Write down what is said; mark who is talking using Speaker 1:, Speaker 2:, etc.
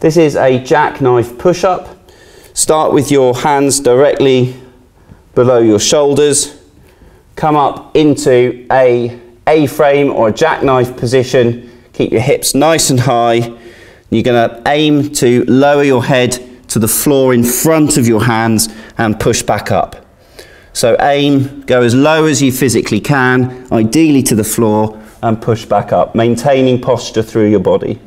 Speaker 1: This is a jackknife push-up. Start with your hands directly below your shoulders. Come up into a A-frame or a jackknife position. Keep your hips nice and high. You're going to aim to lower your head to the floor in front of your hands and push back up. So aim, go as low as you physically can, ideally to the floor, and push back up, maintaining posture through your body.